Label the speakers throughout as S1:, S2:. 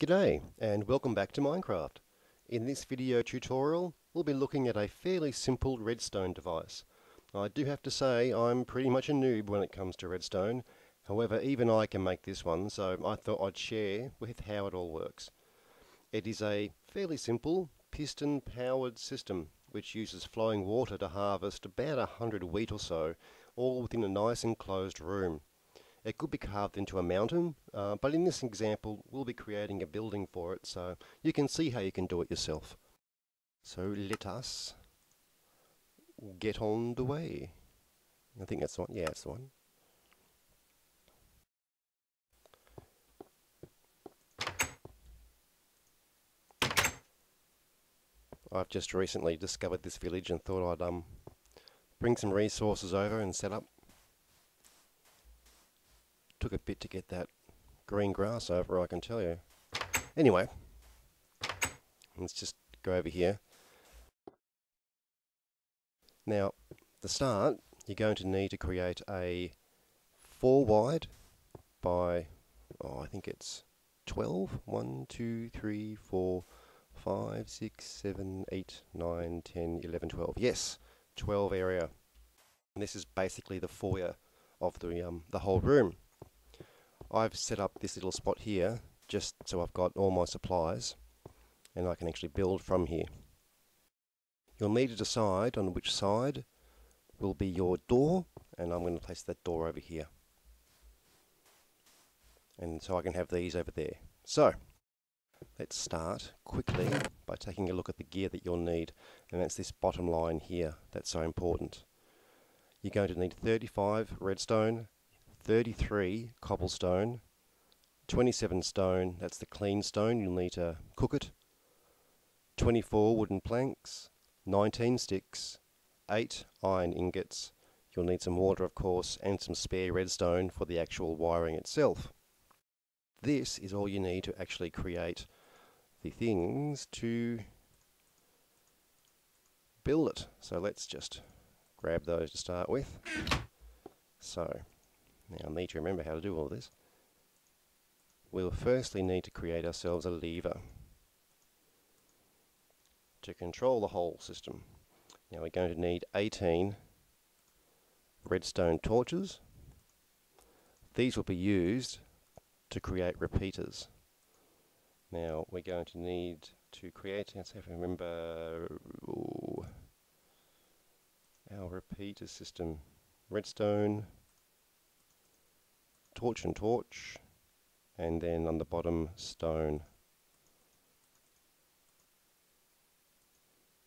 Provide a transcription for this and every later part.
S1: G'day and welcome back to Minecraft. In this video tutorial we'll be looking at a fairly simple redstone device. I do have to say I'm pretty much a noob when it comes to redstone, however even I can make this one so I thought I'd share with how it all works. It is a fairly simple piston powered system which uses flowing water to harvest about a hundred wheat or so, all within a nice enclosed room. It could be carved into a mountain, uh, but in this example we'll be creating a building for it so you can see how you can do it yourself. So let us get on the way. I think that's the one. Yeah, that's the one. I've just recently discovered this village and thought I'd um bring some resources over and set up took a bit to get that green grass over, I can tell you. Anyway, let's just go over here. Now, the start, you're going to need to create a 4 wide by, oh, I think it's 12. 1, 2, 3, 4, 5, 6, 7, 8, 9, 10, 11, 12. Yes, 12 area. And this is basically the foyer of the, um, the whole room. I've set up this little spot here just so I've got all my supplies and I can actually build from here. You'll need to decide on which side will be your door and I'm going to place that door over here. And so I can have these over there. So, let's start quickly by taking a look at the gear that you'll need and that's this bottom line here that's so important. You're going to need 35 redstone, 33 cobblestone, 27 stone, that's the clean stone, you'll need to cook it, 24 wooden planks, 19 sticks, 8 iron ingots, you'll need some water of course, and some spare redstone for the actual wiring itself. This is all you need to actually create the things to build it. So let's just grab those to start with. So now I need to remember how to do all this. We'll firstly need to create ourselves a lever to control the whole system. Now we're going to need 18 redstone torches. These will be used to create repeaters. Now we're going to need to create, let's have to remember ooh, our repeater system. Redstone, torch and torch, and then on the bottom stone.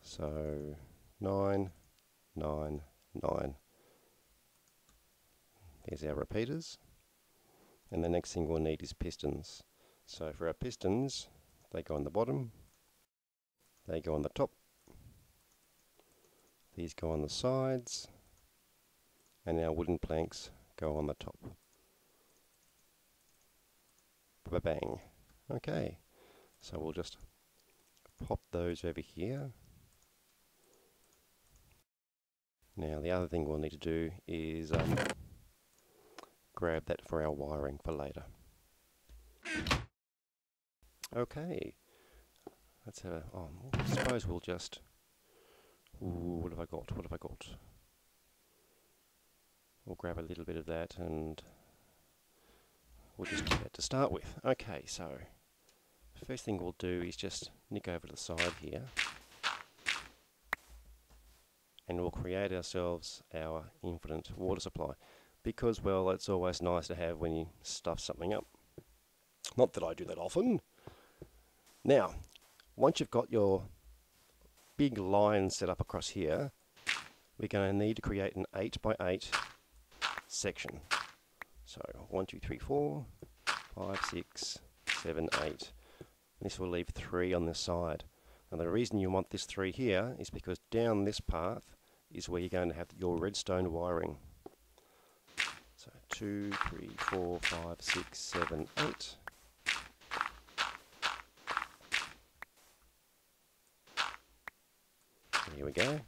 S1: So nine, nine, nine. There's our repeaters. And the next thing we'll need is pistons. So for our pistons, they go on the bottom, they go on the top, these go on the sides, and our wooden planks go on the top. Ba-bang. Okay, so we'll just pop those over here. Now the other thing we'll need to do is um, grab that for our wiring for later. Okay, let's have a, oh, I suppose we'll just, ooh, what have I got, what have I got? We'll grab a little bit of that and we'll just do that to start with. Okay, so first thing we'll do is just nick over to the side here and we'll create ourselves our infinite water supply because well it's always nice to have when you stuff something up. Not that I do that often. Now, once you've got your big line set up across here, we're going to need to create an 8 by 8 section. So 1, 2, 3, 4, 5, 6, 7, 8. This will leave 3 on this side. And the reason you want this 3 here is because down this path is where you're going to have your redstone wiring. So 2, 3, 4, 5, 6, 7, 8. Here we go.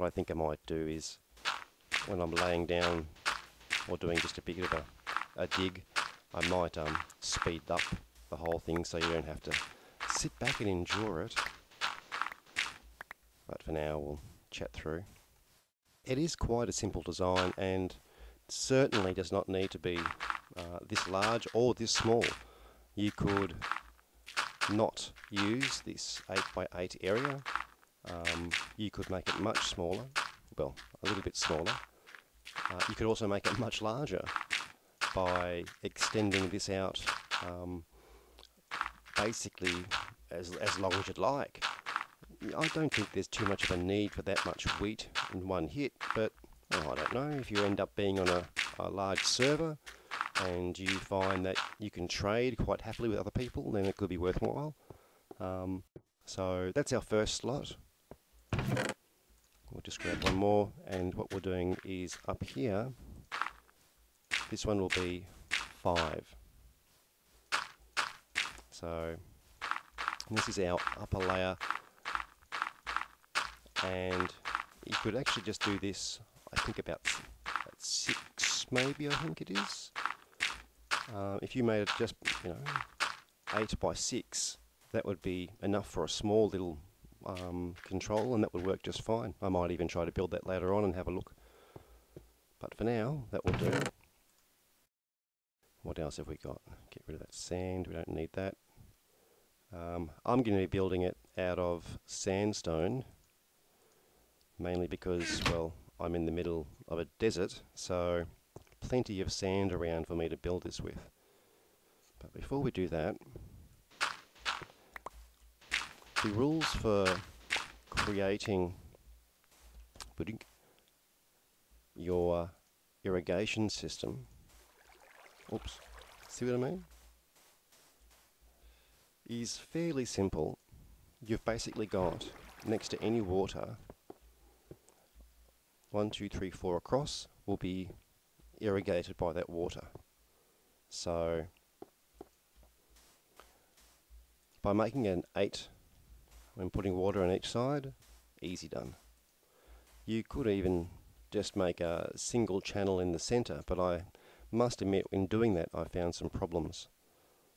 S1: What I think I might do is when I'm laying down or doing just a bit of a, a dig, I might um, speed up the whole thing so you don't have to sit back and endure it. But for now, we'll chat through. It is quite a simple design and certainly does not need to be uh, this large or this small. You could not use this 8x8 area. Um, you could make it much smaller, well, a little bit smaller. Uh, you could also make it much larger by extending this out um, basically as, as long as you'd like. I don't think there's too much of a need for that much wheat in one hit, but I don't know, if you end up being on a, a large server and you find that you can trade quite happily with other people, then it could be worthwhile. Um, so that's our first slot. We'll just grab one more, and what we're doing is up here, this one will be 5. So this is our upper layer, and you could actually just do this, I think about, about 6 maybe I think it is. Uh, if you made it just, you know, 8 by 6, that would be enough for a small little um, control and that would work just fine. I might even try to build that later on and have a look. But for now, that will do. What else have we got? Get rid of that sand, we don't need that. Um, I'm going to be building it out of sandstone, mainly because, well, I'm in the middle of a desert, so plenty of sand around for me to build this with. But before we do that, the rules for creating your irrigation system, oops, see what I mean? Is fairly simple. You've basically got, next to any water, one, two, three, four across will be irrigated by that water. So by making an 8 when putting water on each side, easy done. You could even just make a single channel in the center, but I must admit in doing that I found some problems.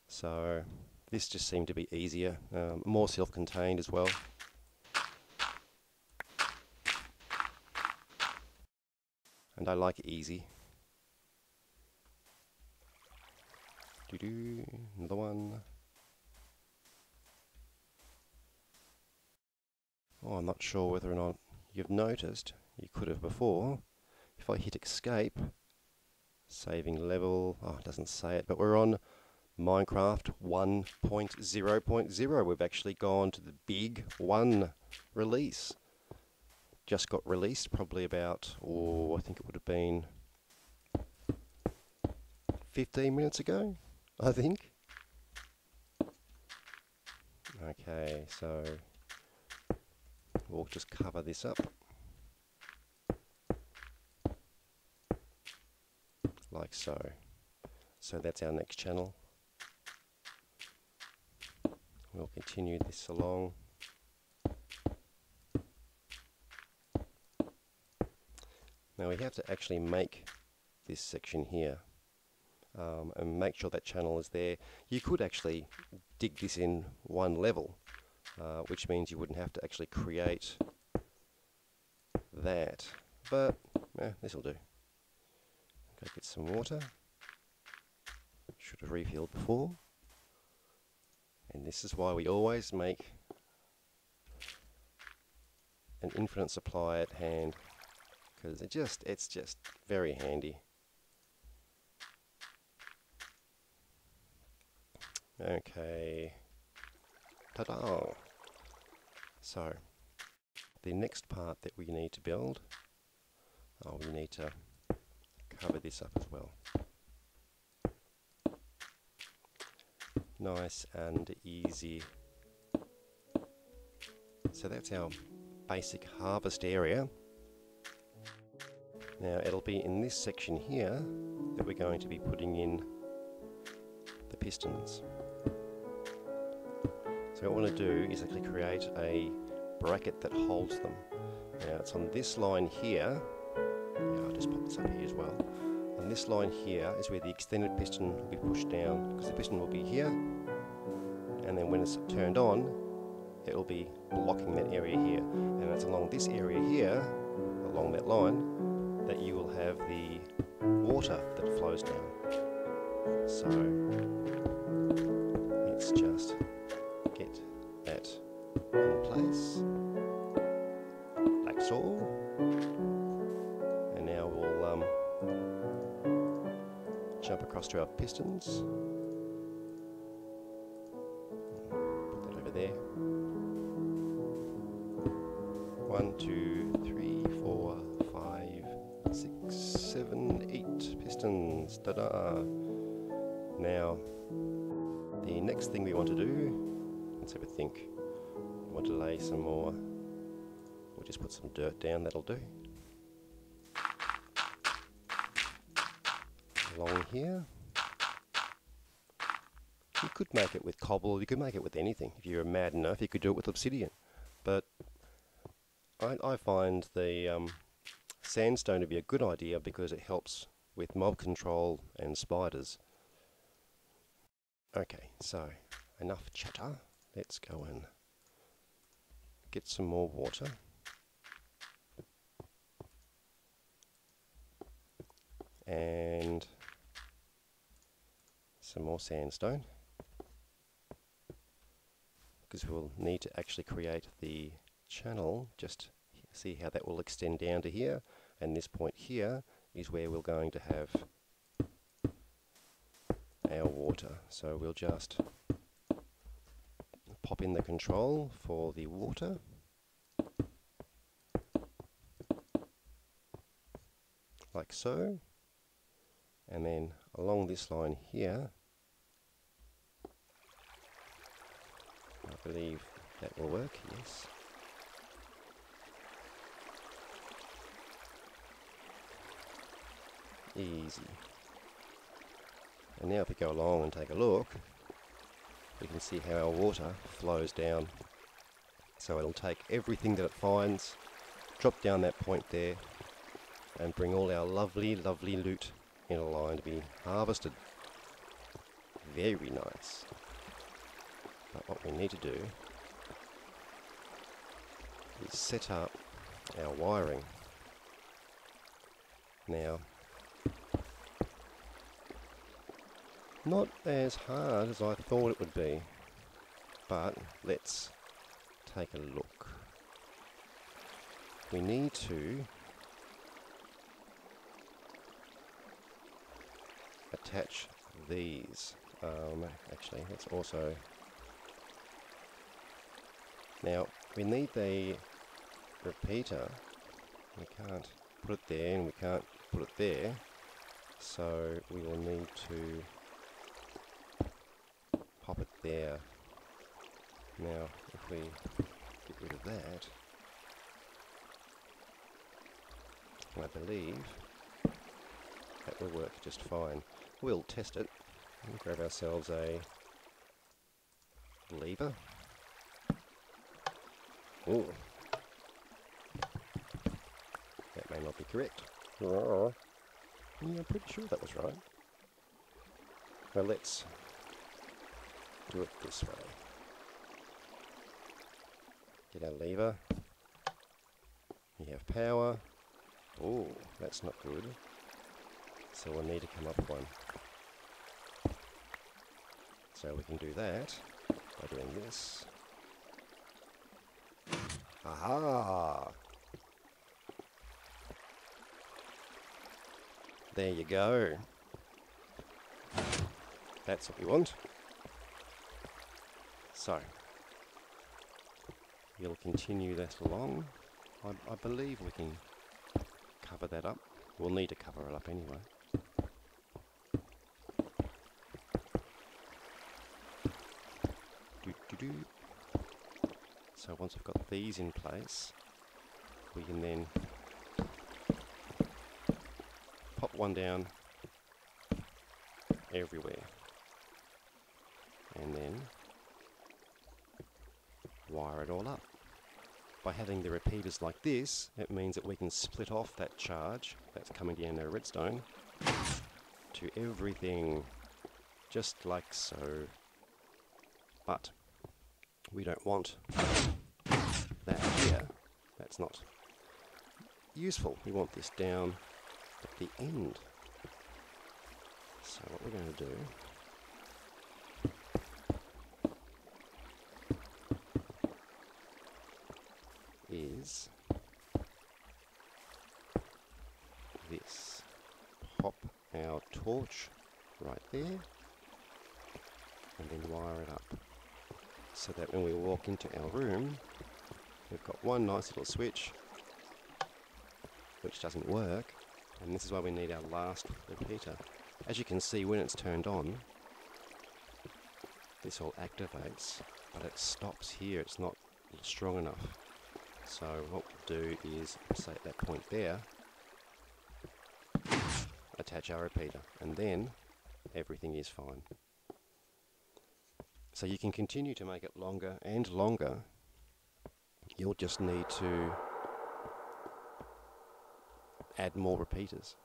S1: So this just seemed to be easier, um, more self-contained as well. And I like it easy. Do do another one. Oh, I'm not sure whether or not you've noticed. You could have before. If I hit escape, saving level. Oh, it doesn't say it, but we're on Minecraft 1.0.0. We've actually gone to the big one release. Just got released probably about, oh, I think it would have been 15 minutes ago. I think. Okay, so we'll just cover this up. Like so. So that's our next channel. We'll continue this along. Now we have to actually make this section here um, and make sure that channel is there. You could actually dig this in one level, uh, which means you wouldn't have to actually create that. But eh, this will do. Go get some water. Should have refilled before. And this is why we always make an infinite supply at hand because it just it's just very handy. Okay. Ta-da! So, the next part that we need to build, oh, we need to cover this up as well. Nice and easy. So that's our basic harvest area. Now it'll be in this section here that we're going to be putting in the pistons. So what I want to do is actually create a bracket that holds them. Now it's on this line here. I'll just pop this up here as well. On this line here is where the extended piston will be pushed down because the piston will be here and then when it's turned on it will be blocking that area here and it's along this area here along that line that you will have the water that flows down so let's just get that in place. Like so. And now we'll um, jump across to our pistons a think want to lay some more we'll just put some dirt down that'll do along here. You could make it with cobble, you could make it with anything. If you're mad enough, you could do it with obsidian. But I, I find the um, sandstone to be a good idea because it helps with mob control and spiders. Okay, so enough chatter. Let's go and get some more water. And some more sandstone. Because we'll need to actually create the channel. Just see how that will extend down to here. And this point here is where we're going to have our water. So we'll just in the control for the water like so and then along this line here I believe that will work, yes. Easy. And now if we go along and take a look, we can see how our water flows down. So it'll take everything that it finds, drop down that point there, and bring all our lovely, lovely loot in a line to be harvested. Very nice. But what we need to do is set up our wiring. Now, not as hard as I thought it would be, but let's take a look. We need to attach these. Um, actually, let's also now we need the repeater. We can't put it there and we can't put it there. So we will need to pop it there. Now if we get rid of that, I believe that will work just fine. We'll test it. We'll grab ourselves a lever Oh. That may not be correct. Yeah, I'm pretty sure that was right. Well, let's do it this way. Get our lever. We have power. Oh, that's not good. So we'll need to come up one. So we can do that by doing this. Aha! There you go. That's what we want. So, we'll continue that along. I, I believe we can cover that up. We'll need to cover it up anyway. So once we've got these in place, we can then pop one down everywhere. And then wire it all up. by having the repeaters like this, it means that we can split off that charge that's coming down our redstone to everything, just like so. But we don't want that here. That's not useful. We want this down at the end. So what we're going to do is this. Pop our torch right there and then wire it up so that when we walk into our room we've got one nice little switch which doesn't work and this is why we need our last repeater. As you can see when it's turned on this all activates but it stops here, it's not strong enough. So what we'll do is say at that point there attach our repeater and then everything is fine. So you can continue to make it longer and longer. You'll just need to add more repeaters.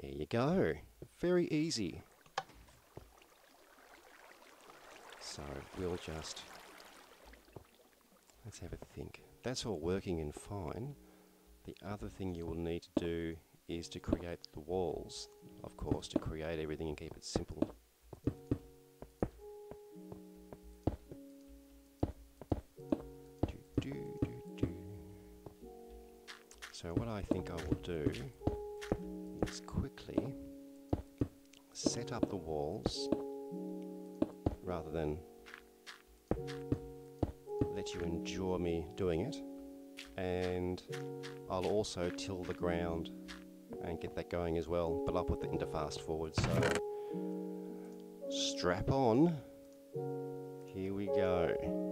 S1: There you go. Very easy. So we'll just, let's have a think. That's all working and fine. The other thing you will need to do is to create the walls, of course, to create everything and keep it simple. So what I think I will do is quickly set up the walls rather than let you enjoy me doing it and I'll also till the ground and get that going as well. But I'll put that into fast forward so strap on. Here we go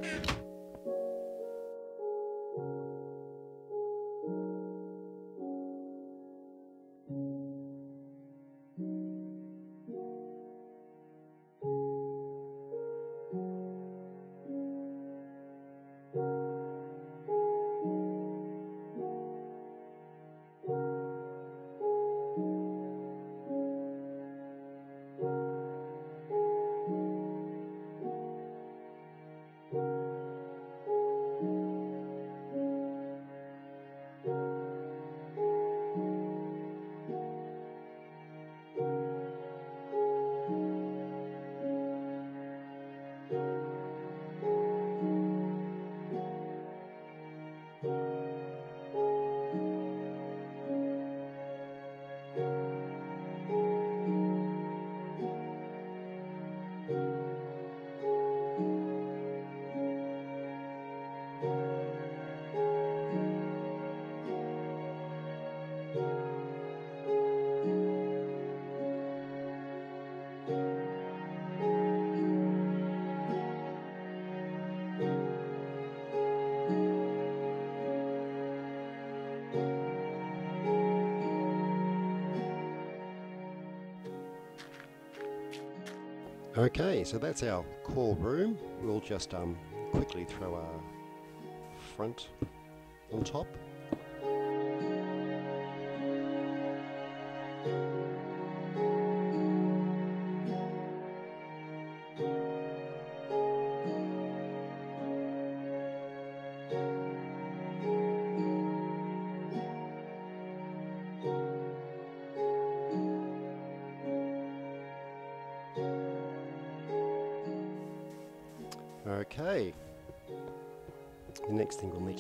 S1: Okay, so that's our core room. We'll just um, quickly throw our front on top.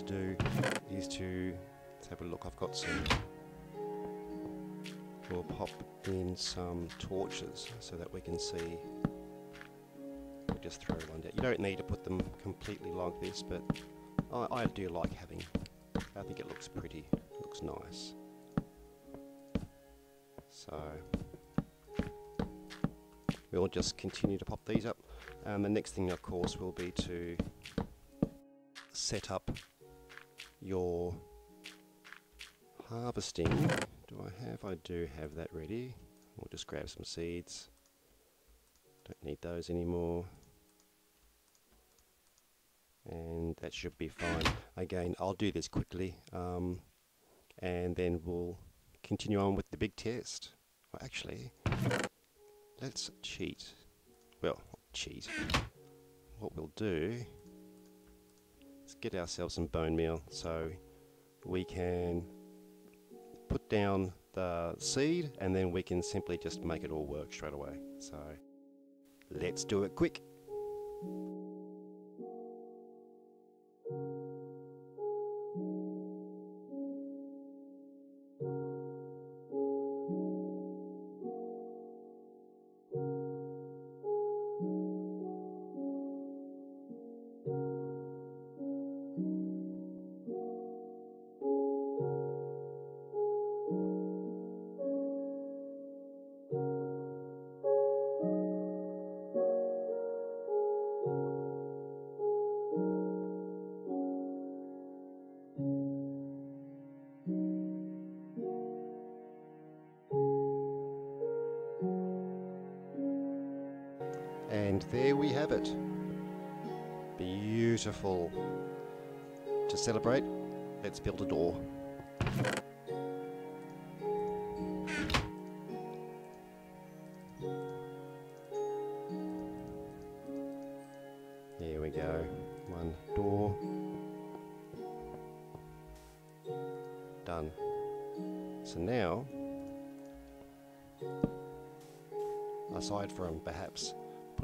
S1: Do is to let's have a look. I've got some. We'll pop in some torches so that we can see. We'll just throw one down. You don't need to put them completely like this, but I, I do like having. I think it looks pretty. It looks nice. So we'll just continue to pop these up. And the next thing, of course, will be to set up your harvesting. Do I have? I do have that ready. We'll just grab some seeds. Don't need those anymore. and that should be fine. Again, I'll do this quickly um, and then we'll continue on with the big test. Well, actually, let's cheat. Well, cheat. What we'll do get ourselves some bone meal so we can put down the seed and then we can simply just make it all work straight away. So let's do it quick. Beautiful. To celebrate, let's build a door. There we go. One door. Done. So now, aside from perhaps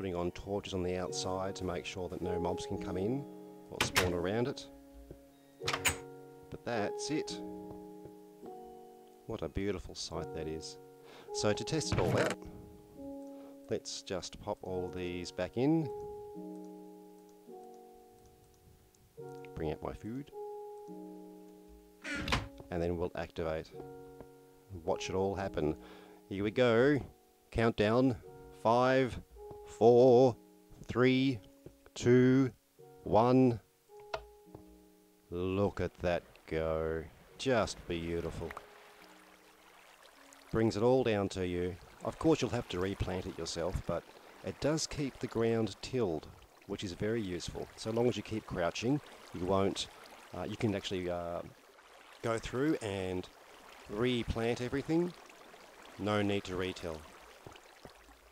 S1: putting on torches on the outside to make sure that no mobs can come in or spawn around it. But that's it. What a beautiful sight that is. So to test it all out, let's just pop all these back in. Bring out my food. And then we'll activate. Watch it all happen. Here we go. Countdown. Five, four, three, two, one. Look at that go. Just beautiful. Brings it all down to you. Of course you'll have to replant it yourself, but it does keep the ground tilled, which is very useful. So long as you keep crouching, you won't, uh, you can actually uh, go through and replant everything. No need to retill.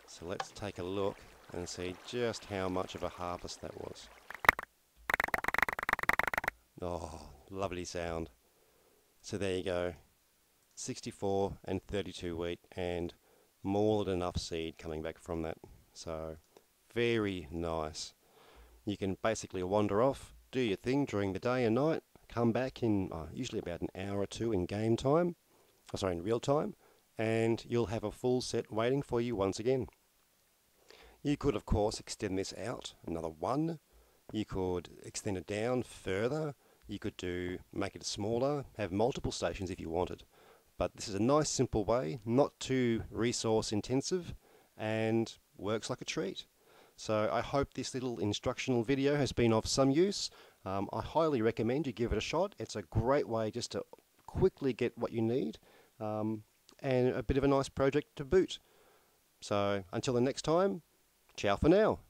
S1: So let's take a look and see just how much of a harvest that was. Oh, lovely sound. So there you go. 64 and 32 wheat and more than enough seed coming back from that. So very nice. You can basically wander off, do your thing during the day and night, come back in uh, usually about an hour or two in game time, oh, sorry, in real time, and you'll have a full set waiting for you once again. You could, of course, extend this out another one. You could extend it down further. You could do make it smaller, have multiple stations if you wanted. But this is a nice, simple way, not too resource intensive, and works like a treat. So I hope this little instructional video has been of some use. Um, I highly recommend you give it a shot. It's a great way just to quickly get what you need um, and a bit of a nice project to boot. So until the next time, Ciao for now.